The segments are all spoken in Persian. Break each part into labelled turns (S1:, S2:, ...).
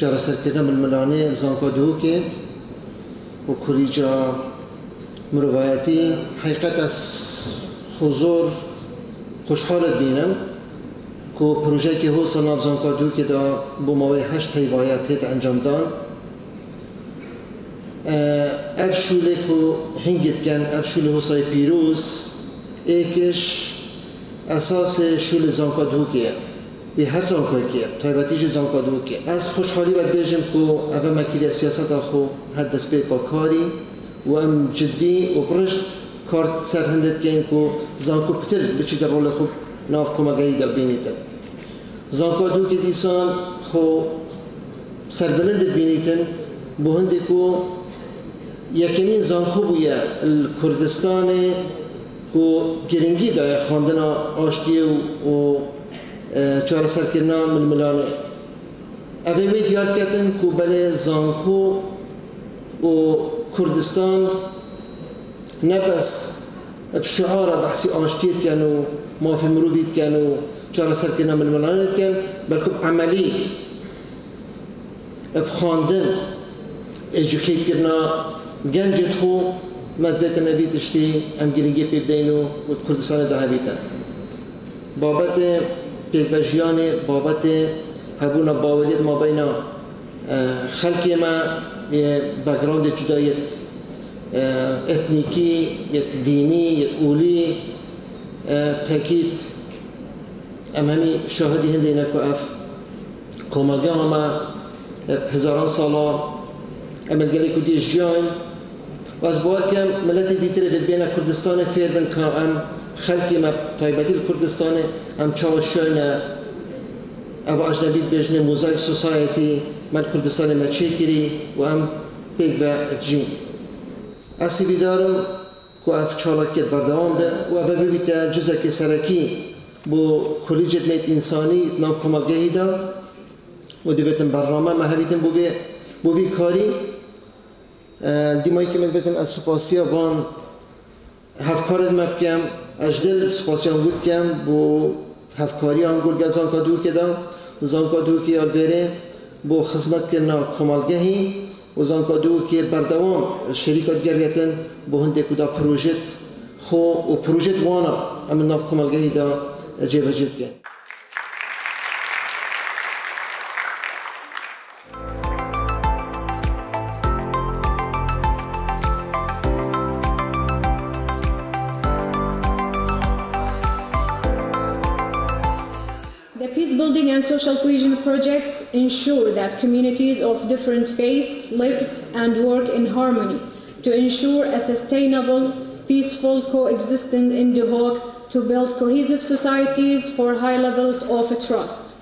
S1: جارا سرکردن بالملانه زانکا دوکه و کلیجا مروایتی حقیقت از حضور خوشحالت بینم که پروژه که هو سناف زانکا دوکه دا بو موی هشت هیوایت هیت انجام دان اف شوله که هنگت کن اف شوله حسای پیروز ایکش اساس شول زانکا دوکه به هر زانکا که تایبتیج زانکا دوکه از خوشحالی باید بیجم که اوه مکیری سیاست خو هد دست بید کاری و ام جدی و برشت کارت سر هندت که این که زانکو پتر بچی در رول خوب ناف کمگهی در بینیتن زانکا دوکه دیسان خو سربلند بینیتن بو هنده که یکمین زانکو بویا کردستان کو گرنگی دای خواندن آشتی و چارەسەرکردنا ململانێ ئەبێ کردن که کوبەلێ زانکو و کردستان نبس اب شعاره بحثی بەحسی کن و ما فی مافی کن و چهار سال کردن من ملانه کن بلکه عملی بخواندن ئێجوکیتکردنا گەنجت خۆ مدبێتە نەبی تشتی ئەم گرنگی پێ بدەین و کوردستانە داهبیتە بابت پیوژیان بابت پێکبەژیانێ باوریت ما بین آه، مابینا ما یه بگراند جدایت آه، اثنیکی، یه دینی یه اولی آه، ئولی ام همی شاهدی هنده اینه که اف کمالگه ئەمە هزاران سالا عملگره که دیش جاین و از کوردی که ملت دیتره بید دیترە کردستان فیر بین که ئەم خەلکی ما تایبتی کردستانه ام چاوشاین او اجنبیت بجنه موزایک سوسایتی من چه کری و ام پیگ به اتجین اسی بیدارم که اف چالاکیت بردوام به و ابا ببیت جزا که سرکی بو کلیجت میت انسانی ناف کمالگهی دا و دیبتن برنامه ما هبیتن بو بی کاری دیمایی که من بتن از سپاسیا وان هفکارت مکم اجدل سپاسیا بود کم بو هفکاری آنگول گزان کدو که دا زان کدو که یال بره بو خدمت کرنا کمالگهی، و زان کدو که بردوام شریکات گریتن بو هنده کدا پروژت خو و پروژت وانا امن ناف کمالگهی دا جیوه جیب کن
S2: projects ensure that communities of different faiths live and work in harmony to ensure a sustainable, peaceful coexistence in the Hague to build cohesive societies for high levels of trust.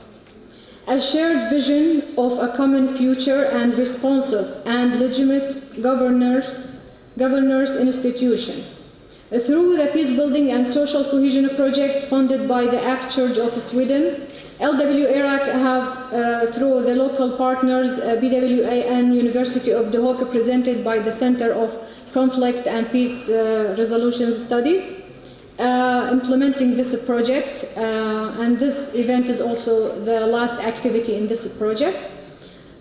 S2: A shared vision of a common future and responsive and legitimate governor, governor's institution. Through the Peace Building and Social Cohesion Project funded by the ACT Church of Sweden, LW Iraq have, uh, through the local partners, uh, BWA and University of Hague, presented by the Center of Conflict and Peace uh, Resolution Studies, implementing this project. and this event is also the last activity in this project.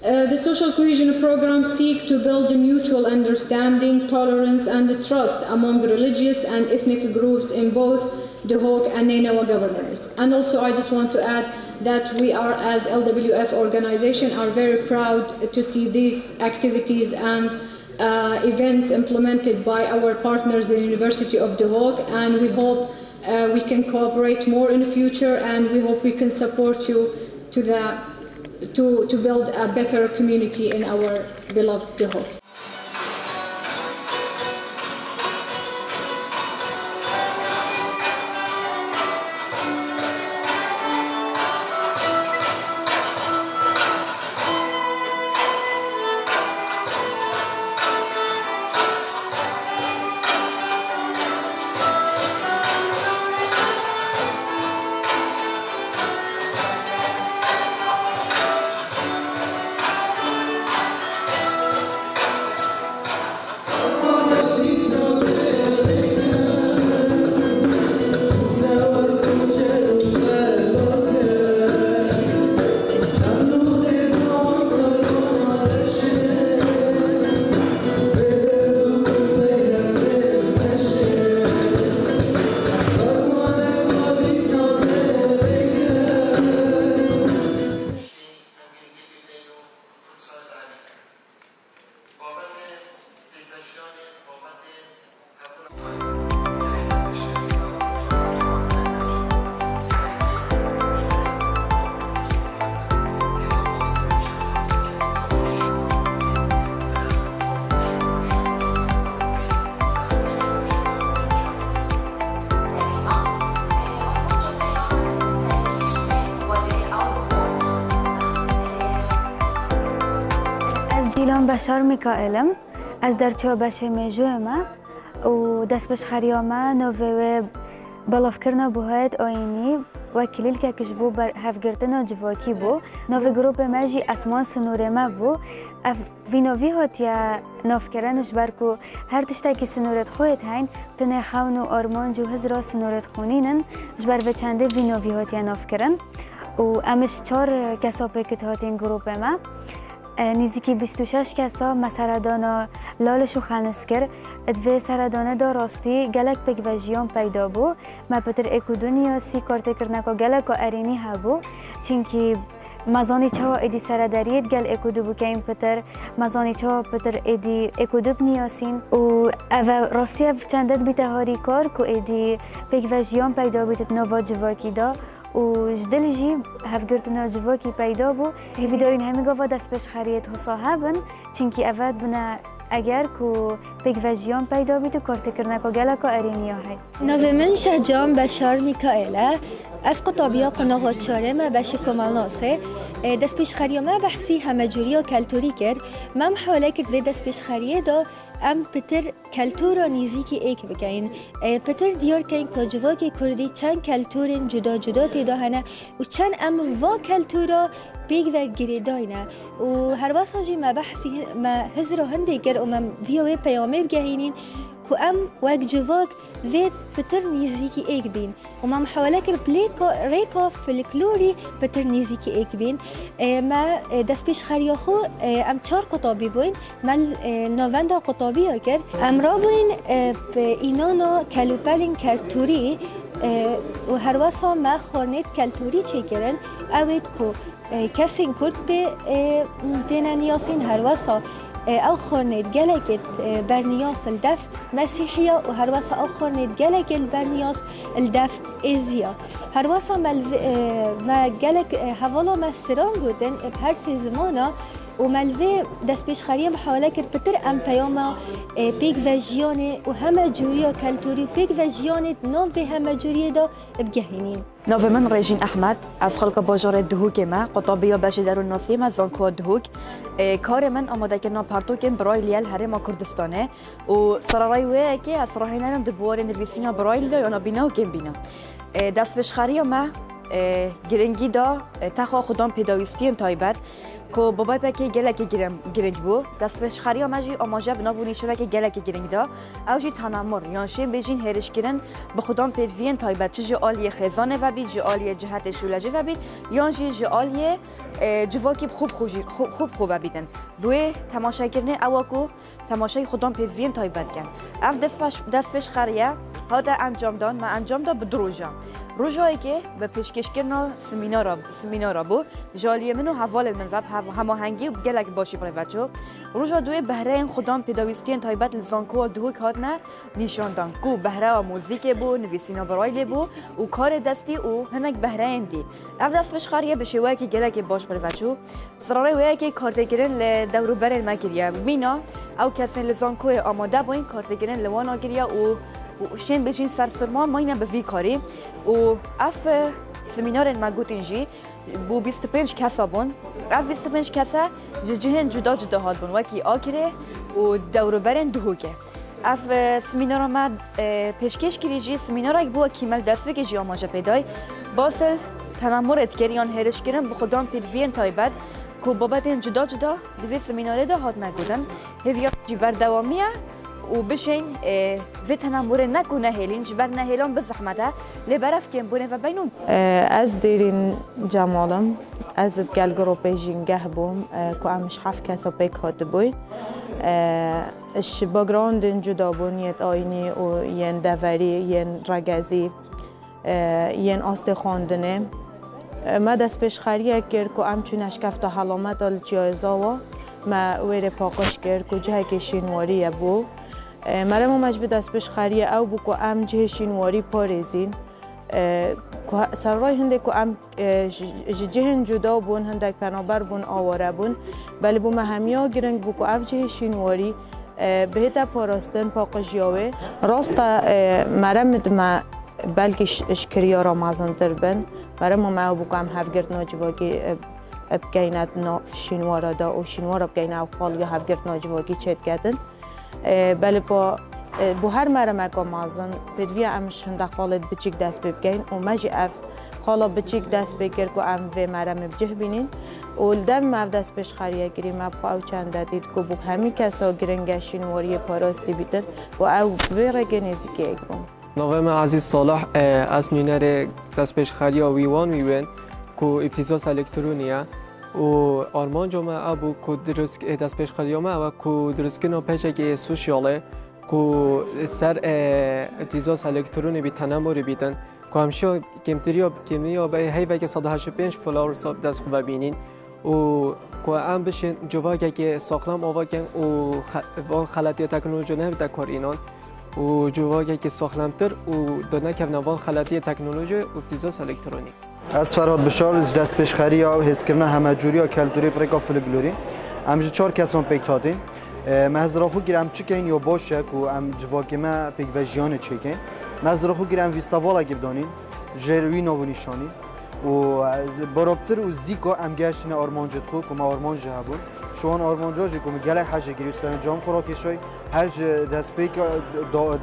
S2: Uh, the social cohesion program seeks to build a mutual understanding, tolerance, and trust among religious and ethnic groups in both the Hague and Nainawa governors. And also, I just want to add that we are, as LWF organization, are very proud to see these activities and uh, events implemented by our partners, the University of The Hague, and we hope uh, we can cooperate more in the future, and we hope we can support you to the to, to build a better community in our beloved The
S3: بشار میکائلم از در چه بشه میجوه و دست بش خریامه نوه بەڵافکردە بوهایەت ئۆینی وە کلیلکێکش بوو بەر هەفگرتنە جوواکی بوو. نۆڤ گرۆپە مەژی ئەسمان سنوورێمە بوو. ئەف ڤینۆڤی هۆتیە نۆفکردنش بەرک و هەر تشتێکی سنوورەت خۆیت هەین تنێ خاون و ئۆرمۆنج و هزرا سنوورەت خونینن ژبەر بە چندێ ڤینۆڤی هۆتیە نۆفکردن. و ئەمش چۆر کەسۆپێکت هاتین گرروپێمە. نزیکی 26 کسا ما سردانا لالش و خلنس کرد ادوی سردانه دا راستی گلک پک و جیان پیدا بو ما پتر اکودو نیاسی کارت کرنکا گلک و ارینی هبو چینکی مزانی چوا ایدی سرداریت گل اکودو این پتر مزانی چوا پتر ایدی اکودو نیاسین و او راستی چندت بیته هاری کار که ایدی پک و جیان پیدا بیتت نوا جواکی دا و جدل جی هفگرتنا جواکی پیدا بو. هیوی دارین همی گاوا دست بش خرید و صاحبن چنکی اول بنا اگر کو پیک وجیان پیدا بید و کارت کرنه که گله که ارینیا های.
S4: نوی من شهجان بشار میکائله از قطابیا قناغ چاره ما بشی کمال ناسه دست ما بحثی همه جوری و کلتوری کرد. من محاوله کرد و خریه دا ام پتر کلتور نزیکی ایک بکن پتر دیار که جواک کردی چند کلتور جدا جدا تیدا هنه و چند ام وا کلتورا بیگ و گریداینه و هر واسه ما بحثی ما هزر هنده گر و ما ویوه پیامه بگهینین. كو ام واك جوفوك ذات بتر نيزيكي ايك بين وما محاولاك البليكو ريكو في الكلوري بتر نيزيكي ايك بين اي ما إيه، داس بيش خاريوخو إيه، أم تشار قطابي بوين ما إيه، نوفندا قطابي اكر أم رابوين بإنانو كالوبالين كالتوري و هرواسا ما خورنيت كالتوري چيكرن أويت كو. كاسين كرد به دينانياسين هرواسا آخر نتجلجت آه، برنياس الدف مسيحية وهروسة آخر نتجلجل برنياس الدف إزيا. هروسة ما آه، جلك آه، هفولا ما السرانجوتن بهرسي زمانة و ملوه دست پیشخری محاوله کرد پتر ام پیاما پیک و و همه جوری و کلتوری و پیک و نو به همه جوری دا بگهینین
S5: ناو من ریجین احمد از خلق باجار دهوک ما قطابی باشی در ناسی ما زانکو دهوک کار من آماده کردن پرتوکن برای لیل هرم کردستانه و سرارای وی که از راهی نرم دبوار نویسینا برای لیل یا بینا و کم بینا دست پیشخری ما گرنگی دا تخوا خودم پیداویستی تایبت کو بابت که گلک گرنگ بو دست بهش خری آمجی آماجه بنابونی شده که گلک گرنگ دا. او جی تنمر یانشین بیجین هرش گیرن به خودم پیدوین تایبت چه جعالی خزانه و بید جعالی جهت شولجه و بید یان جی جعالی جواکی خوب خوب خوب خوب بیدن بوی تماشا کردن اواکو تماشای خودم پیدوین تایبت کن اف دست بهش خریه هاده انجام دان ما انجام دا به دروژا روژایی که به پیشکش کردن سمینارا سمینارا بو جالی منو حوال من و هماهنگی گلک باشی برای بچه روژا دوی بهره این خودم پیداویستی تایبت لزانکو و دوی کاتنه نشان دان کو بهره و موزیک بو نویسینا برای بو و کار دستی و هنگ بهره اندی. اف دست بش به که گلک باش برای بچه سراره وی که کارت گرن دورو بر المکریه مینا او کسی لزانکو آماده با این کارت گرن لوانا گریه و و شین بجین سرسرما ما اینا به وی کاری. و اف سمینار ما بو 25 کسا بون. اف 25 کسا جهن جدا جدا هاد بون. وکی آکره و دور برن دهوکه. اف سمینار ما پیشکش کری جی سمینار اگه بو کیمل دست بگه جی آماجه پیدای. باسل تنمر اتگریان هرش گرن بخدان پیدوین تایبت که بابت جدا جدا دوی سمیناره ده هات نگودن. هیویا جی بردوامیه. و بشین و تنمور نکنه هلین جبر نهیلان به زحمته لبرف کم بونه و بینون
S6: از دیرین جمالم از گل گروپ جینگه بوم که امش حف کسا پیک هات بوی اش باگراند جدا بون یت آینی و ین دوری ین رگزی ین آست خواندنه. ما دست پیش خریه کرد که ام چونش کفتا حلامت آل جایزاوا ما ویر پاکش کرد که جه کشینواری بو. مرم مجبور دست بش خریه او بو که ام جهشین واری پارزین سرای هنده که ام جهن جدا بون هندک پنابر بون آواره بون بلی بو مهمیا گرنگ بو که او جهشین واری بهتا پاراستن پاقجیاوه راست مرم دم بلکه اشکریا را مازن تر بن مرم ما که ام هفگرد ناجواگی بگینات نا شینوارا دا و شینوارا بگینا و خالگی هفگرد ناجواگی چید کردن بله با بو هر مره مکا مازن بدوی امش هنده خالد بچیک دست بگین و مجی اف خالا بچیک دست بگیر که ام و مره مبجه بینین و لدم مف دست پیش خریه گیری مبقا او چند دید که بو همی کسا گرنگه شینواری پاراستی بیدن و بره گنیزی که اگرون
S7: نوام عزیز صالح از نینر دست پیش خریا ویوان ویوین که ابتزاز الکترونیه و آرمان جمعه ابو که درست دست پیش خریا ما و که درست کنه پیچه سوشیاله که سر ابتزاز الکترونی بی تنموری بیدن. که همشه کمتریا کمیا به هی وگه 185 فلور دست خوب بینین. و که ام بشین جواگه که ساخلم آواگن و وان خلاطی تکنولوژی نه در کار اینان. و جواگه که ساخلمتر و دانه
S8: از فراد بشار از دست پیشخری یا حس کردن همه جوری یا کلتوری پرکا فلگلوری امجا چهار کسان پیک تادین مهزرا خو گیرم چی کن یا باشه که ام جواگه ما پیک و جیان چی کن مهزرا خو گیرم گردانین جروی نو نشانی و برابطر و زیکو ام گشتن آرمانجت خو که ما آرمانجه هبون شوان آرمانجا جی که گله حاجه گیری سر جام خوراکشای هر دست پیک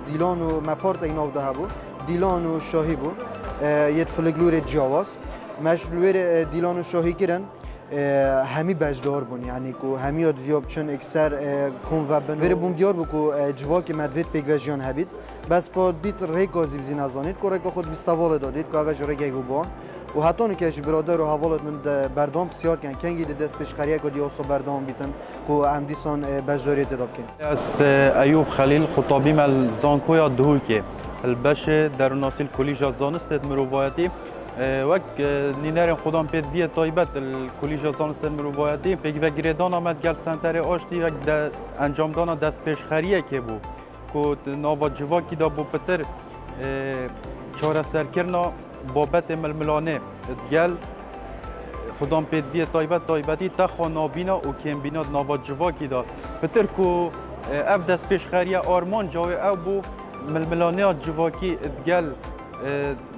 S8: دیلان و مپارت این آفده هبون دیلان و شاهی بود یه فلگلور جاواز مشلور دیلان و شاهی گیرن. همی بجدار بون یعنی که همی اد ویاب چون اکثر کن و بن وری بون دیار بو که جواک مدوید پیگوژیان هبید. بس با دیت ریکا زیبزی نزانید که ریکا خود بیستاوال دادید که اوش ریکا گو بان و حتی نکش برادر و حوالت من بردام بسیار کن. کنگی دست پیش خریه که دیوسا بردام بیتن که ام دیسان بجداری داد کن.
S9: از ایوب خلیل قطابی مل زانکویا دهول که؟ البش در ناسیل کلیجا زانست مروایتی. وک نینر خودم پید وی تایبت کلیجا زانست مروایتی. پیگ و گریدان آمد گل سنتر آشتی. و انجام دانا دست پیش خریه که بو. که ناوا جواکی دا بو پتر چاره سرکرنا بابت ململانه. گل خودم پید وی تایبت تایبتی تا خانابینا و کم بینا ناوا جواکی دا. پتر که اف دست پیش خریه آرمان جاوی او بو. ململانه جواکی ادگل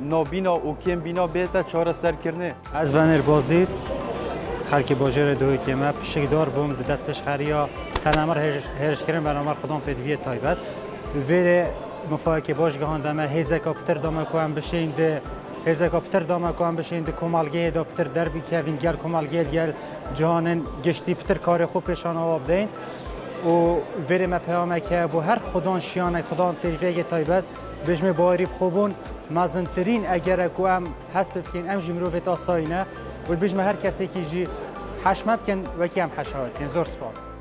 S9: نابینا و کم بینا بیتا چاره سر کرنه
S10: از ونر بازید خلک باجر دوی که ما پشکدار بوم دست پیش خریا تنمر هرش کردن برنامه خودم پدوی تایبت. ویره مفاهی باش گهان دمه هیزه کاپتر دامه که هم بشین ده هیزه کاپتر دامه که هم بشین ده کمالگه دا پتر که وینگر کمالگه گل جهانن گشتی پتر کار خوب پیشان آب دین و وری ما پیامه که بو هر خدان شیانه خدان پیوی تایبت بجمه باری خوبون مازنترین اگر کو ام حسب بکن ام جمرو ویت آساینه و بجمه هر کسی که جی حشمت کن و کی هم کن زور سپاس